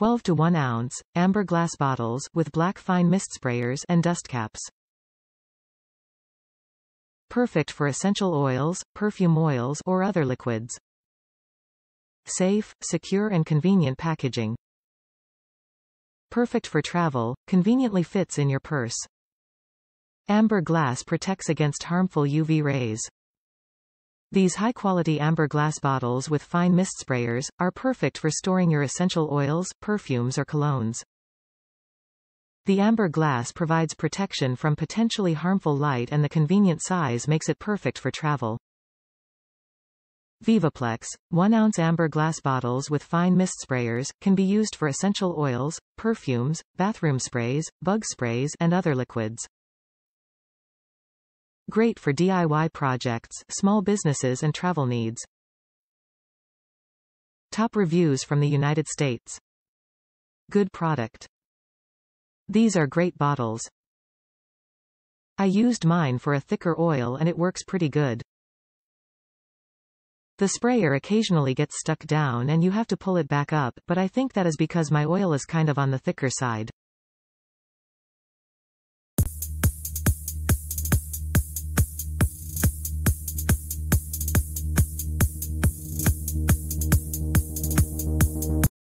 12 to 1 ounce, amber glass bottles with black fine mist sprayers and dust caps. Perfect for essential oils, perfume oils or other liquids. Safe, secure and convenient packaging. Perfect for travel, conveniently fits in your purse. Amber glass protects against harmful UV rays. These high-quality amber glass bottles with fine mist sprayers, are perfect for storing your essential oils, perfumes or colognes. The amber glass provides protection from potentially harmful light and the convenient size makes it perfect for travel. Vivaplex, 1-ounce amber glass bottles with fine mist sprayers, can be used for essential oils, perfumes, bathroom sprays, bug sprays and other liquids. Great for DIY projects, small businesses and travel needs. Top reviews from the United States. Good product. These are great bottles. I used mine for a thicker oil and it works pretty good. The sprayer occasionally gets stuck down and you have to pull it back up, but I think that is because my oil is kind of on the thicker side.